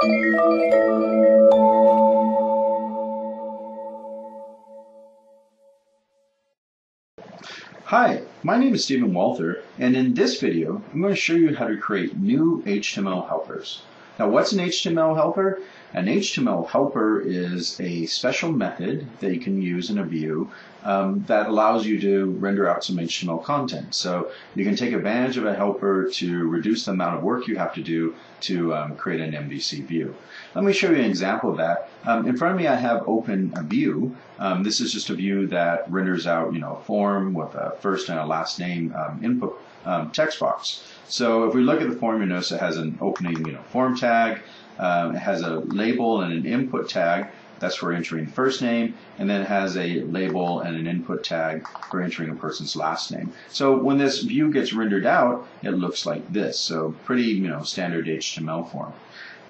Hi, my name is Stephen Walther, and in this video, I'm going to show you how to create new HTML helpers. Now, what's an HTML helper? An HTML helper is a special method that you can use in a view um, that allows you to render out some HTML content. So you can take advantage of a helper to reduce the amount of work you have to do to um, create an MVC view. Let me show you an example of that. Um, in front of me, I have open a view. Um, this is just a view that renders out, you know, a form with a first and a last name um, input um, text box. So if we look at the form, you notice it has an opening, you know, form tag. Um, it has a label and an input tag. That's for entering first name, and then it has a label and an input tag for entering a person's last name. So when this view gets rendered out, it looks like this. So pretty, you know, standard HTML form.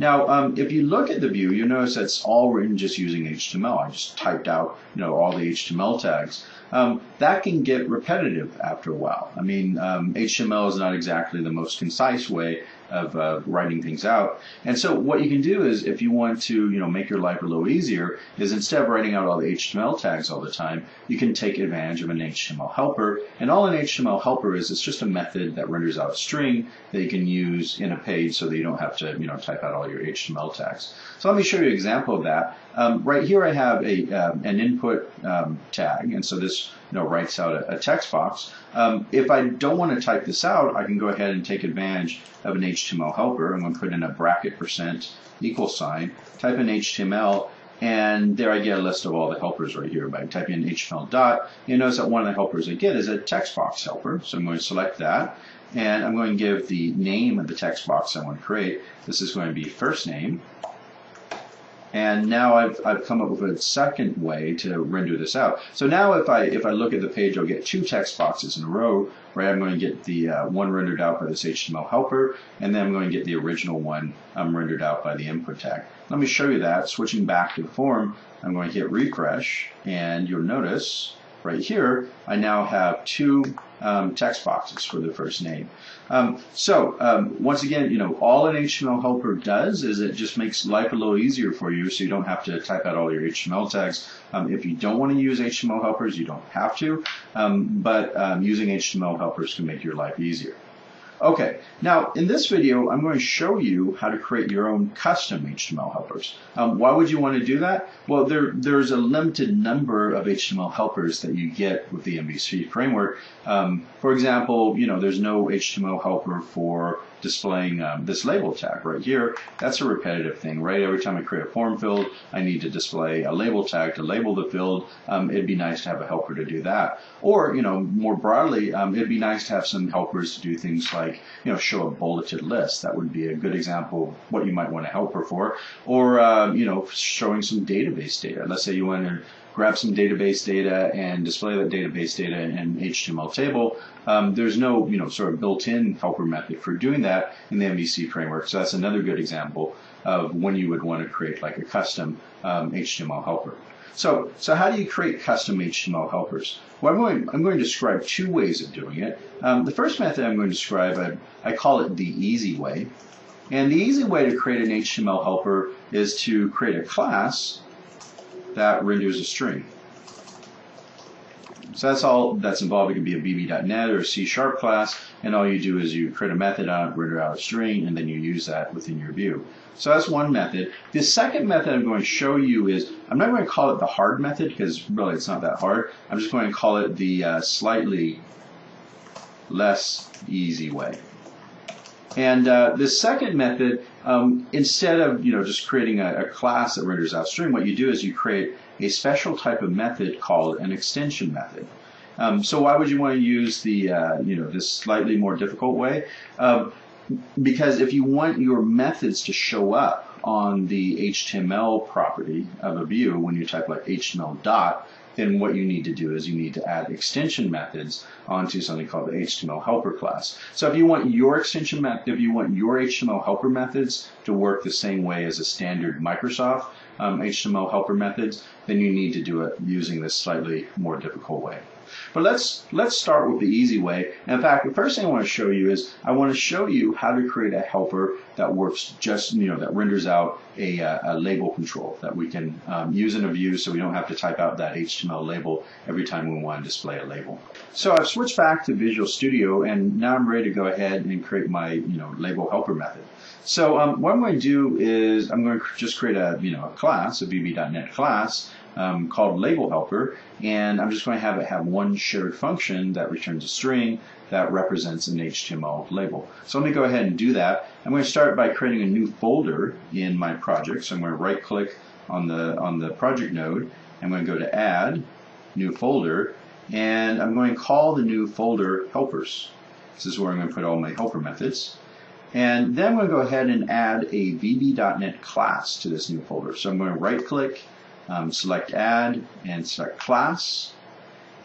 Now, um, if you look at the view, you'll notice it's all written just using HTML. I just typed out, you know, all the HTML tags. Um, that can get repetitive after a while. I mean, um, HTML is not exactly the most concise way of uh, writing things out. And so what you can do is if you want to, you know, make your life a little easier is instead of writing out all the HTML tags all the time, you can take advantage of an HTML helper. And all an HTML helper is, it's just a method that renders out a string that you can use in a page so that you don't have to, you know, type out all your HTML tags. So let me show you an example of that. Um, right here I have a, um, an input um, tag, and so this you know, writes out a, a text box. Um, if I don't want to type this out, I can go ahead and take advantage of an HTML helper. I'm going to put in a bracket percent equal sign, type in HTML, and there I get a list of all the helpers right here. By typing in HTML dot, you notice that one of the helpers I get is a text box helper. So I'm going to select that, and I'm going to give the name of the text box I want to create. This is going to be first name. And now I've, I've come up with a second way to render this out. So now if I if I look at the page, I'll get two text boxes in a row, right? I'm going to get the uh, one rendered out by this HTML helper, and then I'm going to get the original one um, rendered out by the input tag. Let me show you that. Switching back to the form, I'm going to hit refresh, and you'll notice right here, I now have two um, text boxes for the first name. Um, so um, once again, you know, all an HTML helper does is it just makes life a little easier for you so you don't have to type out all your HTML tags. Um, if you don't want to use HTML helpers, you don't have to, um, but um, using HTML helpers can make your life easier. Okay, now in this video, I'm going to show you how to create your own custom HTML helpers. Um, why would you want to do that? Well, there, there's a limited number of HTML helpers that you get with the MVC framework. Um, for example, you know, there's no HTML helper for displaying um, this label tag right here. That's a repetitive thing, right? Every time I create a form field, I need to display a label tag to label the field. Um, it'd be nice to have a helper to do that. Or, you know, more broadly, um, it'd be nice to have some helpers to do things like, you know, show a bulleted list. That would be a good example of what you might want a helper for. Or, uh, you know, showing some database data. Let's say you want to grab some database data and display that database data in HTML table. Um, there's no, you know, sort of built-in helper method for doing that in the MVC framework. So that's another good example of when you would want to create like a custom um, HTML helper. So, so how do you create custom HTML helpers? Well, I'm going, I'm going to describe two ways of doing it. Um, the first method I'm going to describe, I, I call it the easy way. And the easy way to create an HTML helper is to create a class that renders a string. So that's all that's involved. It could be a VB.NET or a C Sharp class, and all you do is you create a method on it, render out a string, and then you use that within your view. So that's one method. The second method I'm going to show you is, I'm not going to call it the hard method because really it's not that hard. I'm just going to call it the uh, slightly less easy way. And uh, the second method, um, instead of you know just creating a, a, class that renders out string, what you do is you create a special type of method called an extension method. Um, so why would you want to use the uh, you know this slightly more difficult way? Um, because if you want your methods to show up on the HTML property of a view when you type like HTML dot, then what you need to do is you need to add extension methods onto something called the HTML helper class. So if you want your extension method, if you want your HTML helper methods to work the same way as a standard Microsoft um, HTML helper methods, then you need to do it using this slightly more difficult way. But let's let's start with the easy way. In fact, the first thing I want to show you is I want to show you how to create a helper that works just you know that renders out a, uh, a label control that we can um, use in a view, so we don't have to type out that HTML label every time we want to display a label. So I've switched back to Visual Studio, and now I'm ready to go ahead and create my you know label helper method. So um, what I'm going to do is I'm going to just create a you know a class, a VB.NET class um, called label helper, and I'm just going to have it have one shared function that returns a string that represents an HTML label. So let me go ahead and do that. I'm going to start by creating a new folder in my project. So I'm going to right click on the on the project node. I'm going to go to add new folder and I'm going to call the new folder helpers. This is where I'm going to put all my helper methods. And then I'm going to go ahead and add a VB.NET class to this new folder. So I'm going to right click, um, select add, and select class.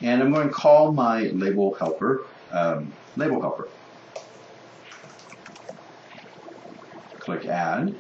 And I'm going to call my label helper um, label helper. Click add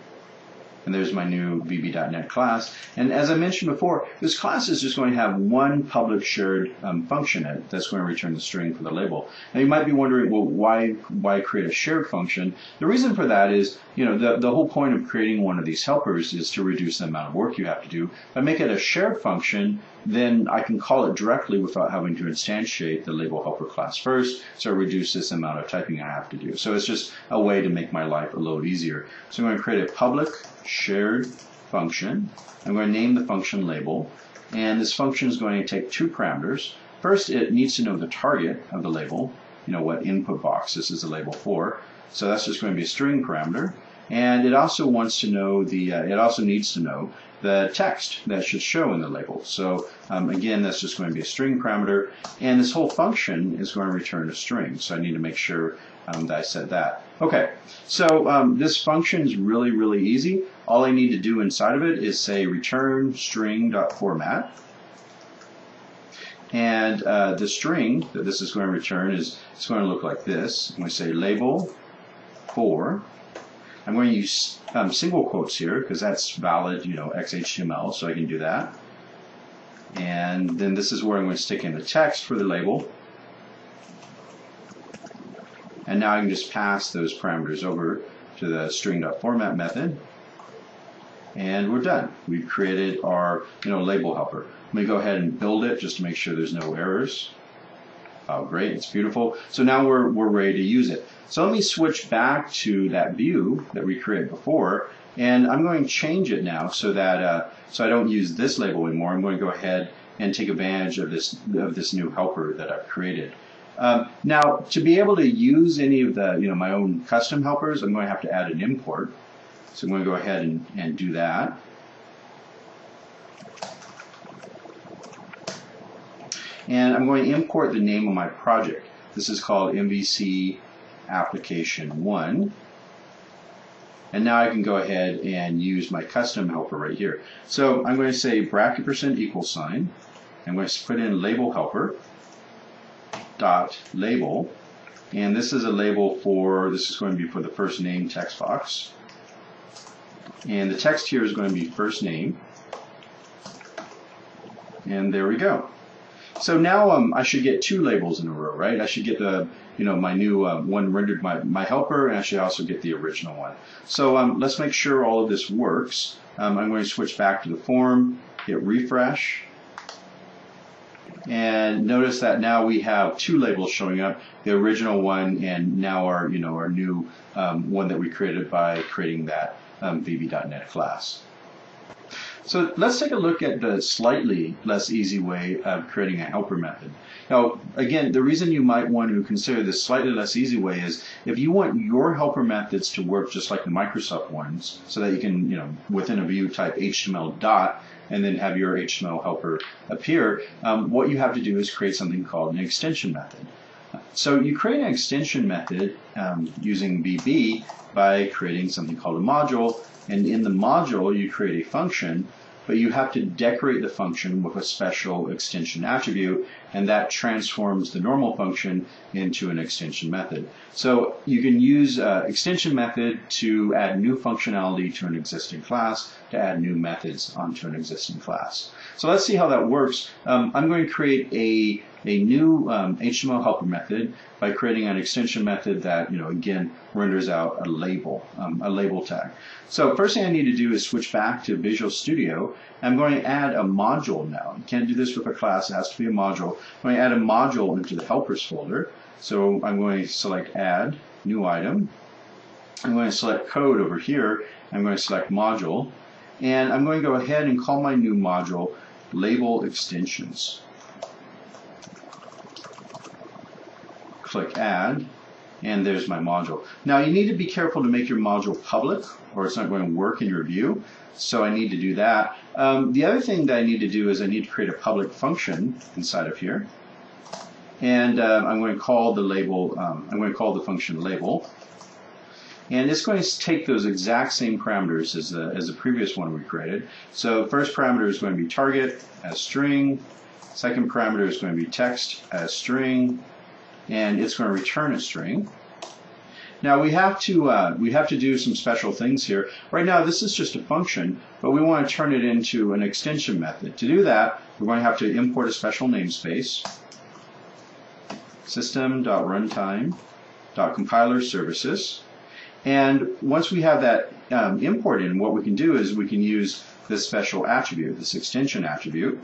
and there's my new VB.NET class. And as I mentioned before, this class is just going to have one public shared um, function in it that's going to return the string for the label. Now you might be wondering, well, why why create a shared function? The reason for that is, you know, the, the whole point of creating one of these helpers is to reduce the amount of work you have to do. If I make it a shared function, then I can call it directly without having to instantiate the label helper class first, so it reduces the amount of typing I have to do. So it's just a way to make my life a little easier. So I'm going to create a public shared function. I'm going to name the function label, and this function is going to take two parameters. First, it needs to know the target of the label, you know, what input box this is the label for. So that's just going to be a string parameter. And it also wants to know the, uh, it also needs to know the text that should show in the label. So um, again, that's just going to be a string parameter. And this whole function is going to return a string. So I need to make sure um, that I said that. Okay, so um, this function is really, really easy. All I need to do inside of it is say return string.format. And uh, the string that this is going to return is it's going to look like this. I'm going to say label for. I'm going to use um, single quotes here because that's valid, you know, XHTML, so I can do that. And then this is where I'm going to stick in the text for the label. And now I can just pass those parameters over to the string.format method. And we're done. We've created our you know, label helper. Let me go ahead and build it just to make sure there's no errors. Oh, great, it's beautiful. So now we're, we're ready to use it. So let me switch back to that view that we created before, and I'm going to change it now so that uh, so I don't use this label anymore. I'm going to go ahead and take advantage of this of this new helper that I've created. Um, now, to be able to use any of the, you know, my own custom helpers, I'm going to have to add an import. So I'm going to go ahead and, and do that. And I'm going to import the name of my project. This is called MVC application 1. And now I can go ahead and use my custom helper right here. So I'm going to say bracket percent equal sign. I'm going to put in label helper dot label. And this is a label for, this is going to be for the first name text box. And the text here is going to be first name. And there we go. So now um, I should get two labels in a row, right? I should get the, you know, my new uh, one rendered my, my helper, and I should also get the original one. So um, let's make sure all of this works. Um, I'm going to switch back to the form, hit refresh, and notice that now we have two labels showing up, the original one and now our, you know, our new um, one that we created by creating that um, VB.NET class. So let's take a look at the slightly less easy way of creating a helper method. Now, again, the reason you might want to consider this slightly less easy way is if you want your helper methods to work just like the Microsoft ones, so that you can, you know, within a view type HTML dot and then have your HTML helper appear, um, what you have to do is create something called an extension method. So you create an extension method um, using VB by creating something called a module, and in the module you create a function, but you have to decorate the function with a special extension attribute, and that transforms the normal function into an extension method. So you can use uh, extension method to add new functionality to an existing class, to add new methods onto an existing class. So let's see how that works. Um, I'm going to create a a new um, HTML helper method by creating an extension method that, you know, again, renders out a label, um, a label tag. So first thing I need to do is switch back to Visual Studio. I'm going to add a module now. You can't do this with a class, it has to be a module. I'm going to add a module into the helpers folder. So I'm going to select add, new item. I'm going to select code over here. I'm going to select module. And I'm going to go ahead and call my new module label extensions. click add, and there's my module. Now you need to be careful to make your module public or it's not going to work in your view. So I need to do that. Um, the other thing that I need to do is I need to create a public function inside of here. And uh, I'm going to call the label, um, I'm going to call the function label. And it's going to take those exact same parameters as the, as the previous one we created. So first parameter is going to be target as string. Second parameter is going to be text as string and it's going to return a string. Now we have to uh, we have to do some special things here. Right now this is just a function, but we want to turn it into an extension method. To do that, we're going to have to import a special namespace. System.runtime.compiler services. And once we have that um, import in, what we can do is we can use this special attribute, this extension attribute.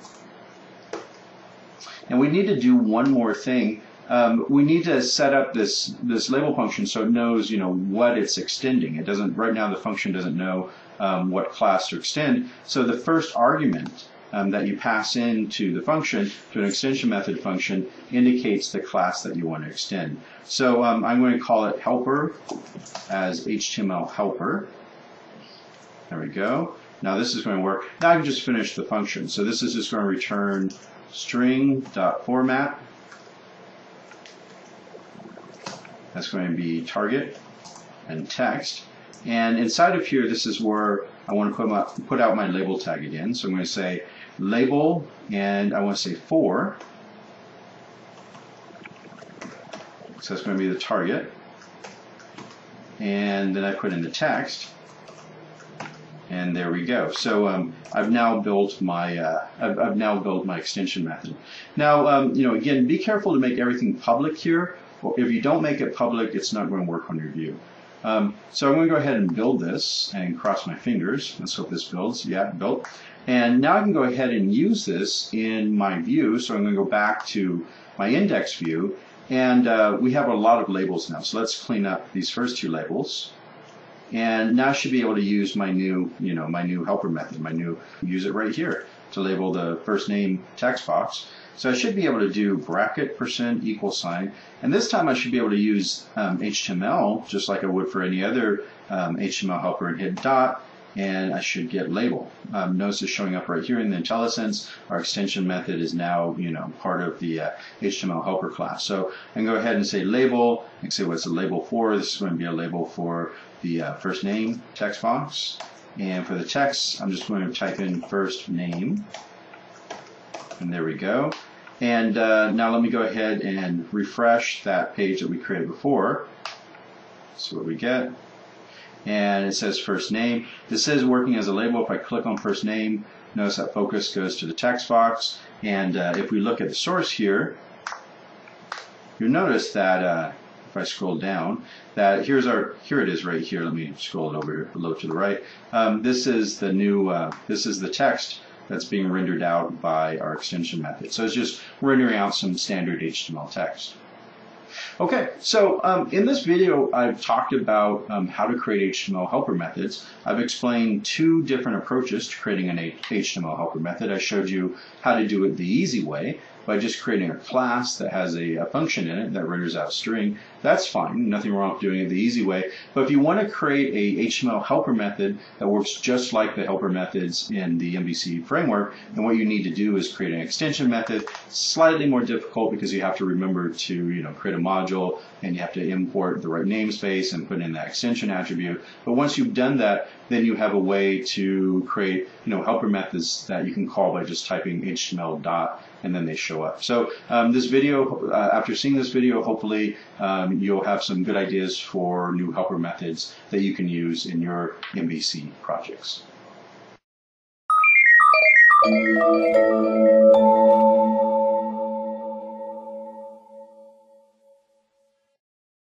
And we need to do one more thing um, we need to set up this this label function so it knows you know what it's extending. It doesn't right now the function doesn't know um, what class to extend. So the first argument um, that you pass into the function to an extension method function indicates the class that you want to extend. So um, I'm going to call it helper as HTML helper. There we go. Now this is going to work. Now I can just finish the function. So this is just going to return string.format That's going to be target and text. And inside of here, this is where I want to put, my, put out my label tag again. So I'm going to say label, and I want to say for. So that's going to be the target. And then I put in the text. And there we go. So um, I've now built my uh, I've, I've, now built my extension method. Now um, you know again, be careful to make everything public here if you don't make it public, it's not going to work on your view. Um, so I'm going to go ahead and build this and cross my fingers. Let's hope this builds. Yeah, built. And now I can go ahead and use this in my view. So I'm going to go back to my index view. And uh, we have a lot of labels now. So let's clean up these first two labels. And now I should be able to use my new, you know, my new helper method, my new, use it right here to label the first name text box. So I should be able to do bracket percent equal sign. And this time I should be able to use um, HTML just like I would for any other um, HTML helper and hit dot and I should get label. Um, notice it's showing up right here in the IntelliSense. Our extension method is now, you know, part of the uh, HTML helper class. So I can go ahead and say label. I can say what's the label for. This is going to be a label for the uh, first name text box. And for the text, I'm just going to type in first name. And there we go. And uh, now let me go ahead and refresh that page that we created before. See what we get. And it says first name. This is working as a label. If I click on first name, notice that focus goes to the text box. And uh, if we look at the source here, you'll notice that uh, if I scroll down, that here's our, here it is right here. Let me scroll it over here below to the right. Um, this is the new, uh, this is the text that's being rendered out by our extension method. So it's just rendering out some standard HTML text. Okay, so um, in this video, I've talked about um, how to create HTML helper methods. I've explained two different approaches to creating an HTML helper method. I showed you how to do it the easy way, by just creating a class that has a, a, function in it that renders out a string, that's fine. Nothing wrong with doing it the easy way. But if you want to create a HTML helper method that works just like the helper methods in the MVC framework, then what you need to do is create an extension method. Slightly more difficult because you have to remember to you know create a module and you have to import the right namespace and put in that extension attribute. But once you've done that, then you have a way to create, you know, helper methods that you can call by just typing HTML dot and then they show up. So um, this video, uh, after seeing this video, hopefully um, you'll have some good ideas for new helper methods that you can use in your MVC projects.